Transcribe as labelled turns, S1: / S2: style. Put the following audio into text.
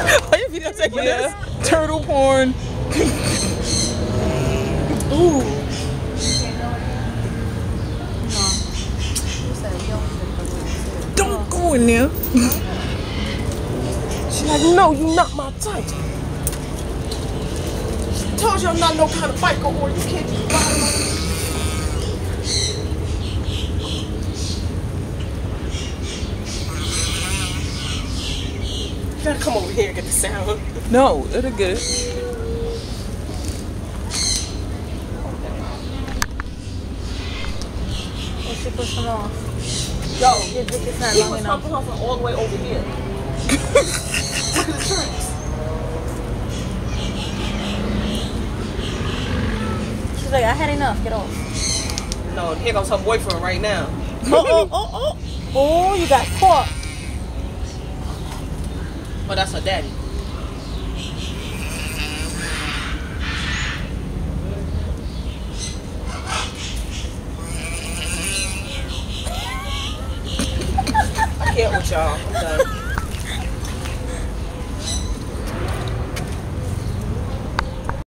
S1: Are you videotaping
S2: Yeah.
S1: this? Turtle porn. Ooh. Don't go in there. She's like, no, you not my type. Told you I'm not no kind of biker or you can't just ride You gotta come over here and get the sound.
S2: No, it'll get it.
S3: Or she push them off.
S1: Yo,
S3: Your dick is not
S1: he
S3: long
S1: was
S3: enough.
S1: pumping off all the way over here. Look at the tricks.
S3: She's like, I had enough. Get off.
S1: No, here goes her boyfriend right now.
S3: Oh, oh, oh, oh. Oh, you got caught.
S1: Oh, that's her daddy. I can't with y'all.